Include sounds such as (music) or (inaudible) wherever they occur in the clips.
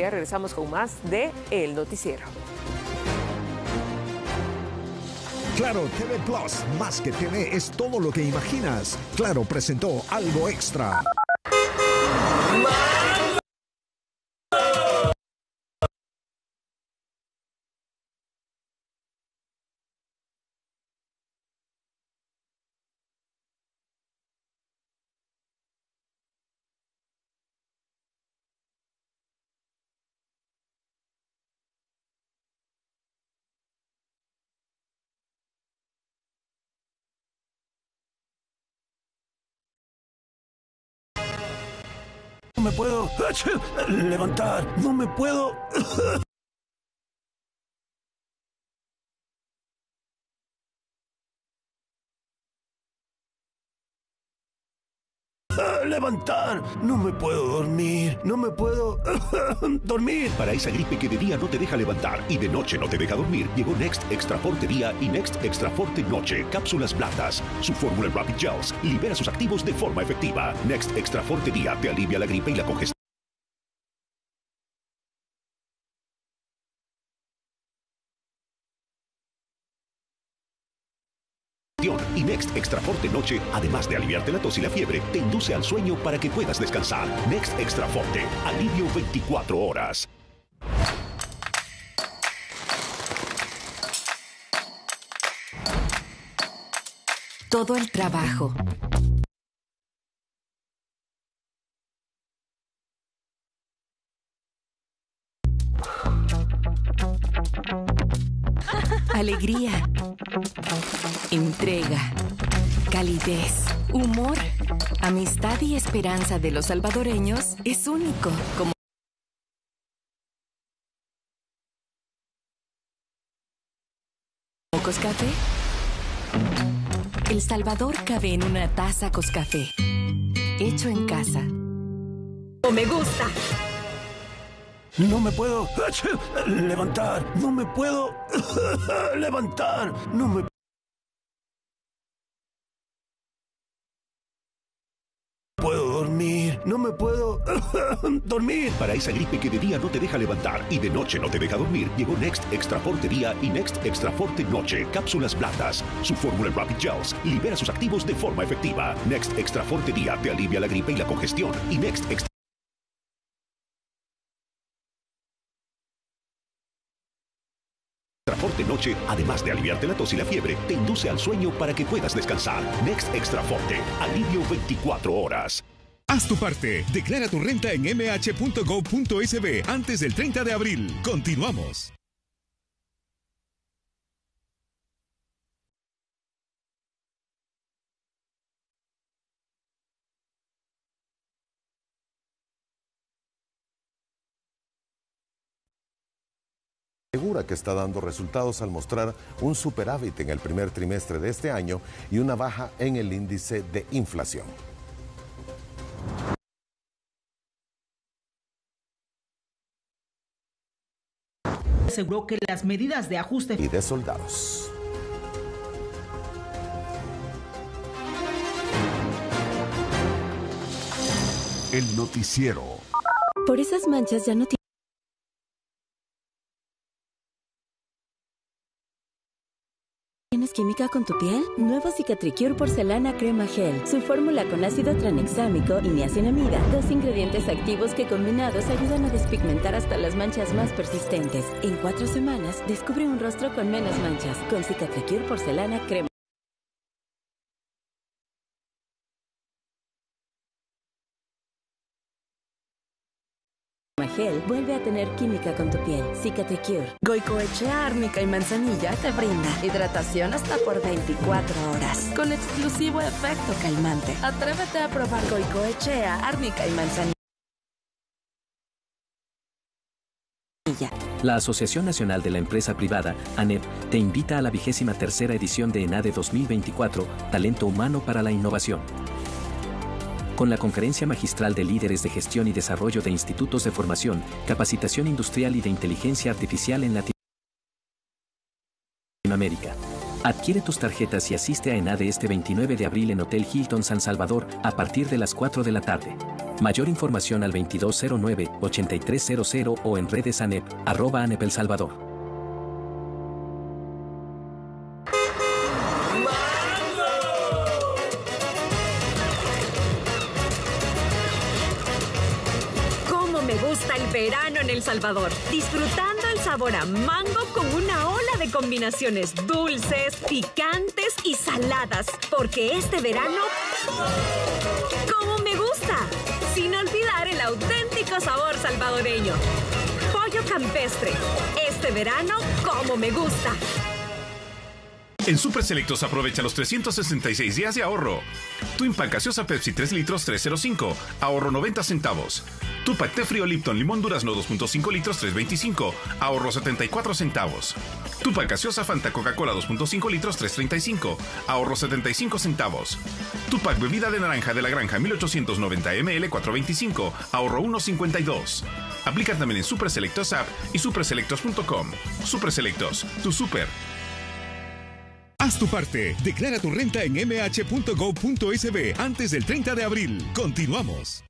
Ya regresamos con más de El Noticiero. Claro TV Plus, más que TV es todo lo que imaginas. Claro presentó algo extra. Me puedo (laughs) levantar, no me puedo (laughs) levantar, no me puedo dormir, no me puedo (coughs) dormir. Para esa gripe que de día no te deja levantar y de noche no te deja dormir, llegó Next Extra Forte Día y Next Extra Forte Noche. Cápsulas blandas. Su fórmula Rapid Gels libera sus activos de forma efectiva. Next Extra Forte Día te alivia la gripe y la congestión. Y Next Extra Forte Noche, además de aliviarte la tos y la fiebre, te induce al sueño para que puedas descansar. Next Extra Forte, alivio 24 horas. Todo el trabajo, alegría, entrega, calidez, humor, amistad y esperanza de los salvadoreños es único. Como Coscafé. El Salvador cabe en una taza Coscafé. Hecho en casa. Me gusta. No me puedo (laughs) levantar, no me puedo (laughs) levantar, no me puedo dormir, no me puedo (laughs) dormir. Para esa gripe que de día no te deja levantar y de noche no te deja dormir, llegó Next Extra Forte Día y Next Extra Forte Noche. Cápsulas blandas. Su fórmula Rapid Gels libera sus activos de forma efectiva. Next Extra Forte Día te alivia la gripe y la congestión. Y Next Extra Forte Noche, además de aliviarte la tos y la fiebre, te induce al sueño para que puedas descansar. Next Extra Forte, alivio 24 horas. Haz tu parte. Declara tu renta en mh.gov.sb antes del 30 de abril. Continuamos. Asegura que está dando resultados al mostrar un superávit en el primer trimestre de este año y una baja en el índice de inflación. aseguró que las medidas de ajuste y de soldados. El noticiero. Por esas manchas ya no ¿Tienes química con tu piel? Nuevo Cicatricure Porcelana Crema Gel. Su fórmula con ácido tranexámico y niacinamida. Dos ingredientes activos que combinados ayudan a despigmentar hasta las manchas más persistentes. En cuatro semanas, descubre un rostro con menos manchas. Con Cicatricure Porcelana Crema. Gel vuelve a tener química con tu piel. Cicatricure. Goicoechea árnica y manzanilla te brinda hidratación hasta por 24 horas con exclusivo efecto calmante. Atrévete a probar Goicoechea árnica y manzanilla. La Asociación Nacional de la Empresa Privada, ANEP, te invita a la vigésima tercera edición de ENADE 2024, Talento Humano para la Innovación con la Conferencia Magistral de Líderes de Gestión y Desarrollo de Institutos de Formación, Capacitación Industrial y de Inteligencia Artificial en Latinoamérica. Adquiere tus tarjetas y asiste a ENADE este 29 de abril en Hotel Hilton San Salvador a partir de las 4 de la tarde. Mayor información al 2209-8300 o en redes ANEP, arroba ANEP El Salvador. El Salvador. Disfrutando el sabor a mango con una ola de combinaciones dulces, picantes y saladas. Porque este verano... ¡Cómo me gusta! Sin olvidar el auténtico sabor salvadoreño. Pollo campestre. Este verano, como me gusta. En Super Selectos aprovecha los 366 días de ahorro. Tu gaseosa Pepsi 3 litros 305, ahorro 90 centavos. Tu pack de frío Lipton Limón Durazno 2.5 litros 325, ahorro 74 centavos. Tu pack gaseosa Fanta Coca-Cola 2.5 litros 335, ahorro 75 centavos. Tu pack bebida de naranja de la granja 1890 ml 425, ahorro 1.52. Aplica también en Super Selectos App y superselectos.com. Super Selectos, tu super. Haz tu parte. Declara tu renta en mh.gov.sb antes del 30 de abril. Continuamos.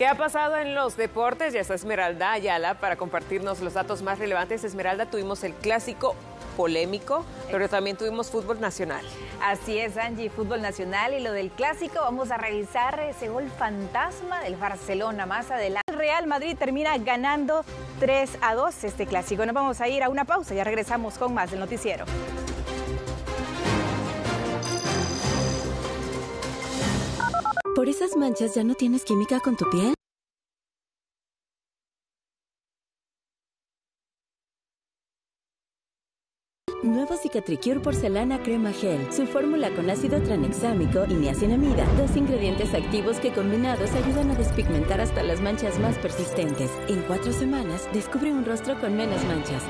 ¿Qué ha pasado en los deportes? Ya está Esmeralda Ayala para compartirnos los datos más relevantes. Esmeralda, tuvimos el clásico polémico, pero también tuvimos fútbol nacional. Así es, Angie, fútbol nacional y lo del clásico, vamos a revisar ese gol fantasma del Barcelona más adelante. El Real Madrid termina ganando 3 a 2 este clásico. Nos vamos a ir a una pausa, ya regresamos con más del noticiero. ¿Por esas manchas ya no tienes química con tu piel? Nuevo Cicatricure Porcelana Crema Gel. Su fórmula con ácido tranexámico y niacinamida. Dos ingredientes activos que combinados ayudan a despigmentar hasta las manchas más persistentes. En cuatro semanas, descubre un rostro con menos manchas.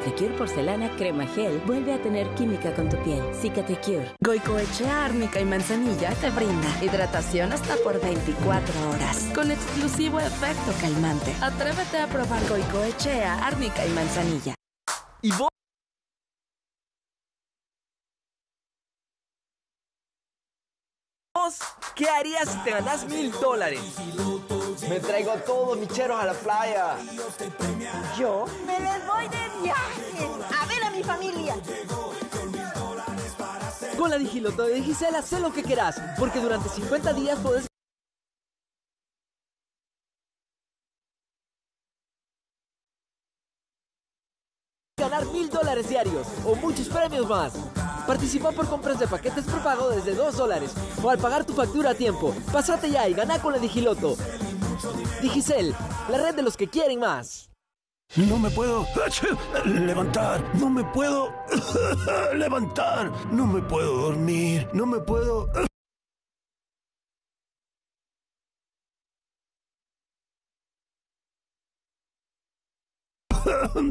Cicatricure Porcelana Crema Gel vuelve a tener química con tu piel. Cicatricure. Goicoechea Árnica y Manzanilla te brinda hidratación hasta por 24 horas. Con exclusivo efecto calmante. Atrévete a probar Goicoechea Árnica y Manzanilla. ¿Y vos? ¿Qué harías si te ganas mil dólares? Me traigo todos mis cheros a la playa. Yo me les voy de viaje a ver a mi familia. Con la Digiloto de Gisela, haz lo que quieras, porque durante 50 días puedes ganar mil dólares diarios o muchos premios más. Participa por compras de paquetes prepago desde 2 dólares o al pagar tu factura a tiempo. Pásate ya y gana con la Digiloto. Digicel, la red de los que quieren más. No me puedo (laughs) levantar, no me puedo (laughs) levantar, no me puedo dormir, no me puedo... (laughs)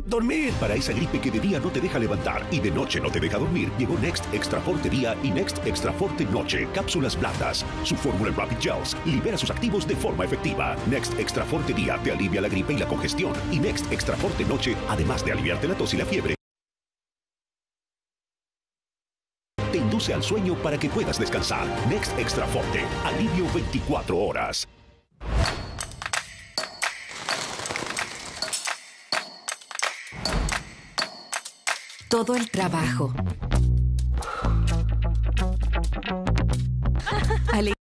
dormir. Para esa gripe que de día no te deja levantar y de noche no te deja dormir, llegó Next Extra Forte Día y Next Extra Forte Noche. Cápsulas blandas. Su fórmula Rapid Gels libera sus activos de forma efectiva. Next Extra Forte Día te alivia la gripe y la congestión. Y Next Extra Forte Noche, además de aliviarte la tos y la fiebre, te induce al sueño para que puedas descansar. Next Extra Forte. Alivio 24 horas. Todo el trabajo. Ale-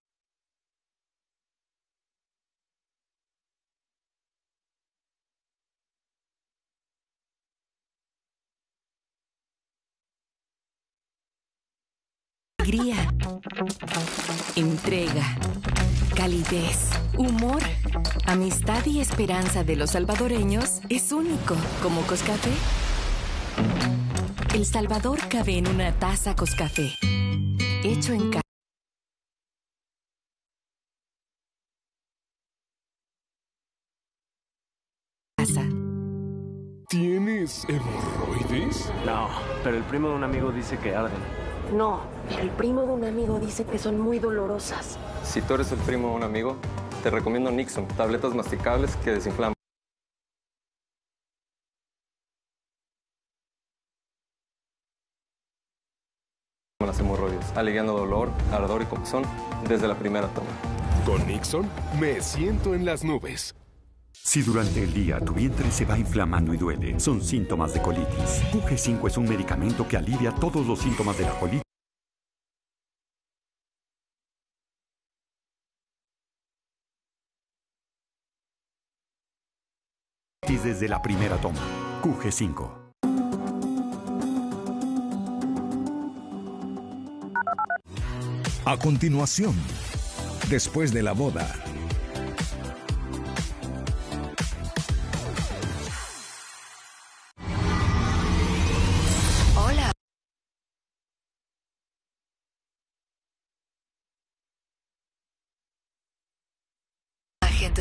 Alegría. Entrega. Calidez. Humor. Amistad y esperanza de los salvadoreños es único. Como Coscafé. El Salvador cabe en una taza Coscafé. Hecho en casa. ¿Tienes hemorroides? No, pero el primo de un amigo dice que arden. No, el primo de un amigo dice que son muy dolorosas. Si tú eres el primo de un amigo, te recomiendo Nixon, tabletas masticables que desinflaman. Las hemorroides, aliviando dolor, ardor y comezón desde la primera toma. Con Nixon me siento en las nubes. Si durante el día tu vientre se va inflamando y duele, son síntomas de colitis. QG5 es un medicamento que alivia todos los síntomas de la colitis. desde la primera toma. QG5. A continuación, después de la boda.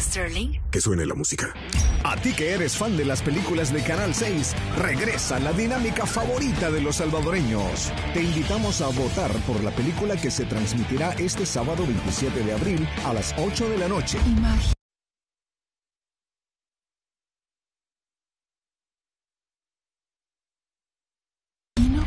Sterling. Que suene la música. A ti que eres fan de las películas de Canal 6, regresa la dinámica favorita de los salvadoreños. Te invitamos a votar por la película que se transmitirá este sábado 27 de abril a las 8 de la noche.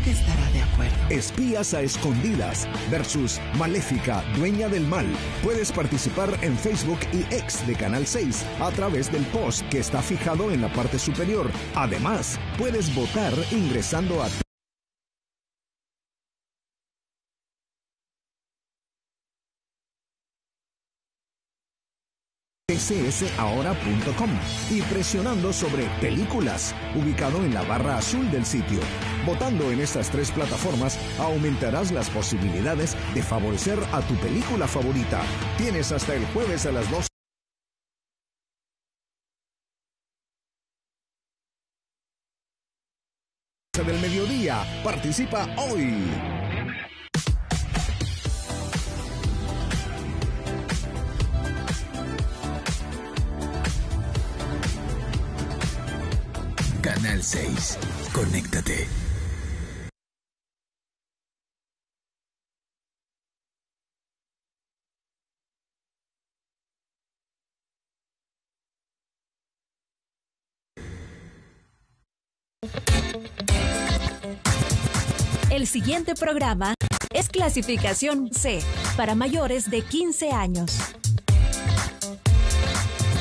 Que estará de acuerdo. Espías a escondidas versus Maléfica, dueña del mal. Puedes participar en Facebook y X de Canal 6 a través del post que está fijado en la parte superior. Además, puedes votar ingresando a csahora.com y presionando sobre Películas, ubicado en la barra azul del sitio. Votando en estas tres plataformas aumentarás las posibilidades de favorecer a tu película favorita. Tienes hasta el jueves a las 2 del mediodía. Participa hoy. Canal 6. Conéctate. El siguiente programa es clasificación C para mayores de 15 años.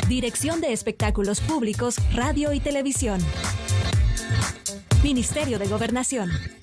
Dirección de Espectáculos Públicos, Radio y Televisión. Ministerio de Gobernación.